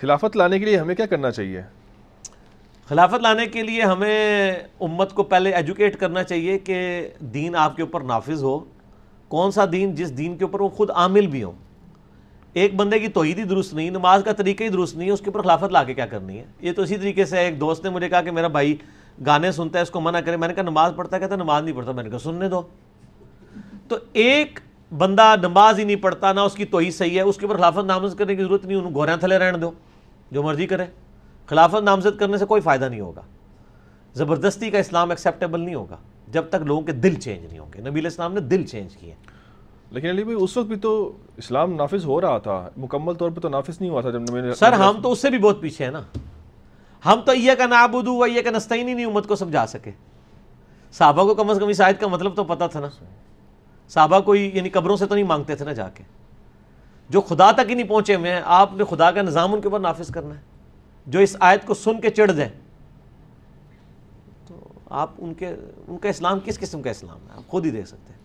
خلافت لانے کے لیے ہمیں کیا کرنا چاہیے؟ خلافت لانے کے لیے ہمیں امت کو پہلے ایجوکیٹ کرنا چاہیے کہ دین آپ کے اوپر نافذ ہو۔ کون سا دین جس دین کے اوپر وہ خود عامل بھی ہوں؟ ایک بندے کی توحید ہی درست نہیں، نماز کا طریقہ ہی درست نہیں ہے، اس کے اوپر خلافت لا کے کیا کرنی ہے؟ یہ تو اسی طریقے سے ایک دوست نے مجھے کہا کہ میرا بھائی گانے سنتا ہے، اس کو منع کرے۔ میں نے کہا نماز پڑھتا ہے، کہتا ہے نماز نہیں پڑھتا۔ میں نے کہا سننے دو۔ تو ایک بندہ نماز ہی نہیں پڑھتا، نہ اس کی توحید صحیح ہے، اس کے اوپر خلافت نامزد کرنے کی ضرورت نہیں، انہوں گوریاں تھلے رہنے دو۔ جو مرضی کرے۔ خلافت نامزد کرنے سے کوئی فائدہ نہیں ہوگا۔ زبردستی کا اسلام ایکسیپٹیبل نہیں ہوگا۔ جب تک لوگوں کے دل چینج نہیں ہوں گے۔ نبی علیہ السلام نے دل چینج کیے۔ لیکن علی بھائی اس وقت بھی تو اسلام نافذ ہو رہا تھا۔ مکمل طور پہ تو نافذ نہیں ہوا تھا جب نبی نے سر ہم تو اس سے بھی بہت پیچھے ہیں نا۔ ہم تو یہ کا نابودو و یہ کا نستعین ہی نہیں امت کو سمجھا سکے۔ صحابہ کو کم از کم اس آیت کا مطلب تو پتہ تھا نا۔ صحابہ کوئی یعنی قبروں سے تو نہیں مانگتے تھے نا جا کے۔ جو خدا تک ہی نہیں پہنچے ہوئے ہیں، آپ نے خدا کا نظام ان کے اوپر نافذ کرنا ہے۔ جو اس آیت کو سن کے چڑھ دیں۔ تو آپ ان کے، ان کا اسلام کس قسم کا اسلام ہے؟ آپ خود ہی دیکھ سکتے ہیں۔